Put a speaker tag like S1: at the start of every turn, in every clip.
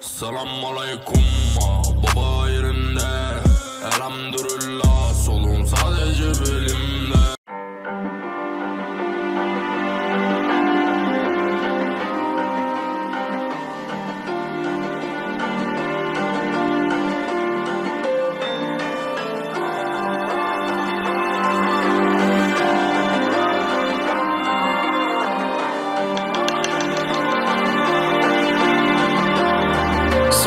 S1: Selam aleyküm baba yerinde. Elhamdülillah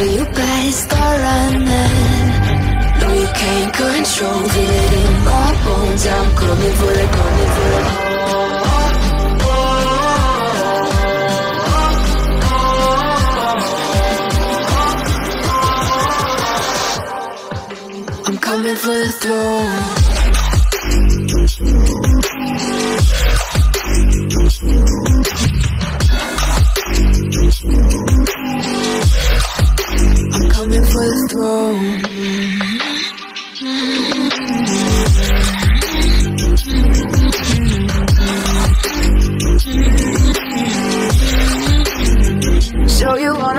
S2: You better start running. No, you can't control it in my bones. I'm coming for it, coming for it. I'm coming for the throne.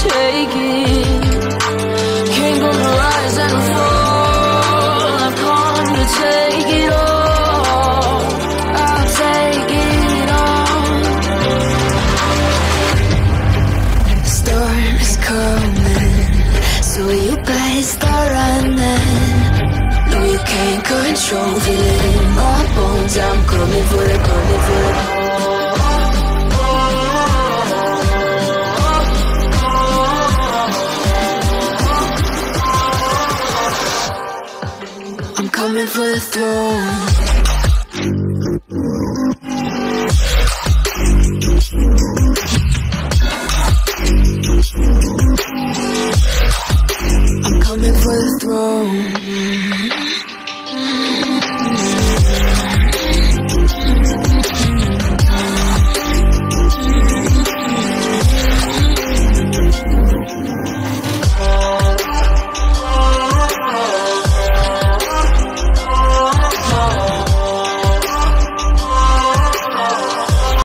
S2: Take it. Kingdoms rise and fall. I've come to take it all. I'll take it all. Storm is coming, so you better start running. No, you can't control it in my bones. I'm coming for it, coming for it. Coming for the throne. I'm coming for the throne.